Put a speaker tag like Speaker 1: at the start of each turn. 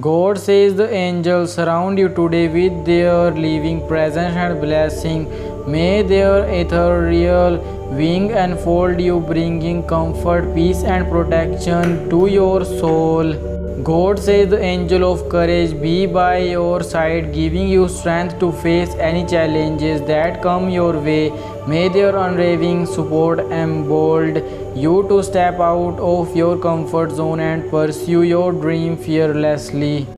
Speaker 1: God says the angels surround you today with their living presence and blessing. May their ethereal wing enfold you, bringing comfort, peace, and protection to your soul. God says the angel of courage be by your side, giving you strength to face any challenges that come your way. May their unwavering support embolden you to step out of your comfort zone and pursue your dream fearlessly.